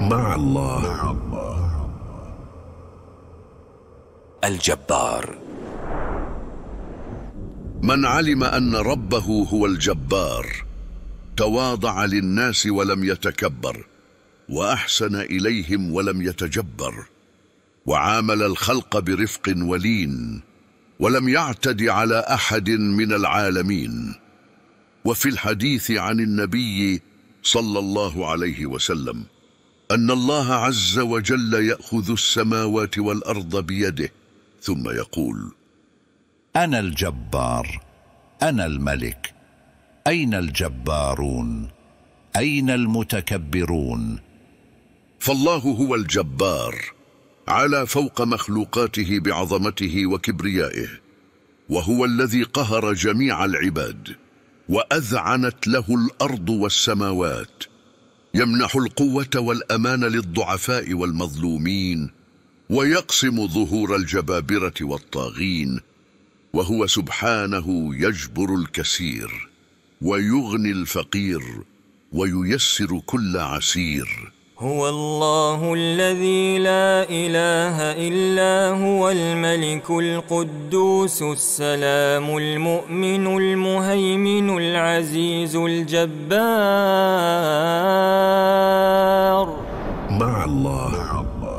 مع الله. الجبار. من علم أن ربه هو الجبار تواضع للناس ولم يتكبر وأحسن إليهم ولم يتجبر وعامل الخلق برفق ولين ولم يعتد على أحد من العالمين. وفي الحديث عن النبي صلى الله عليه وسلم أن الله عز وجل يأخذ السماوات والأرض بيده ثم يقول أنا الجبار أنا الملك أين الجبارون؟ أين المتكبرون؟ فالله هو الجبار على فوق مخلوقاته بعظمته وكبريائه وهو الذي قهر جميع العباد وأذعنت له الأرض والسماوات. يمنح القوة والأمان للضعفاء والمظلومين ويقسم ظهور الجبابرة والطاغين وهو سبحانه يجبر الكثير ويغني الفقير وييسر كل عسير. هو الله الذي لا إله إلا هو الملك القدوس السلام المؤمن المهيمن العزيز الجبار. Calma.